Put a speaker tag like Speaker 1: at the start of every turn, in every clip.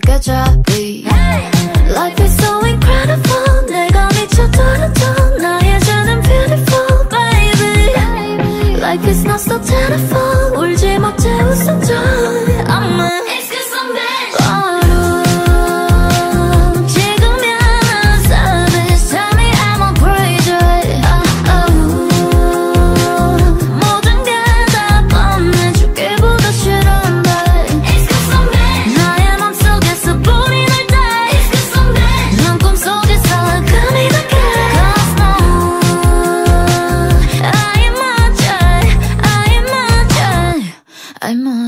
Speaker 1: together, please. Hey.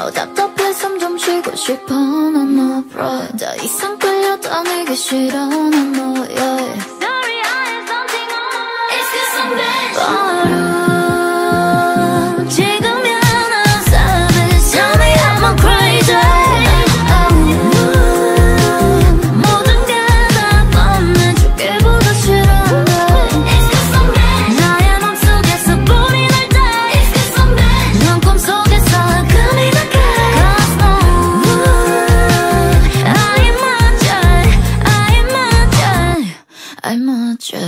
Speaker 1: 어 답답해 숨좀 쉬고 싶어 난 너브라 더 이상 끌려다니기 싫어 난 너. 爱莫追。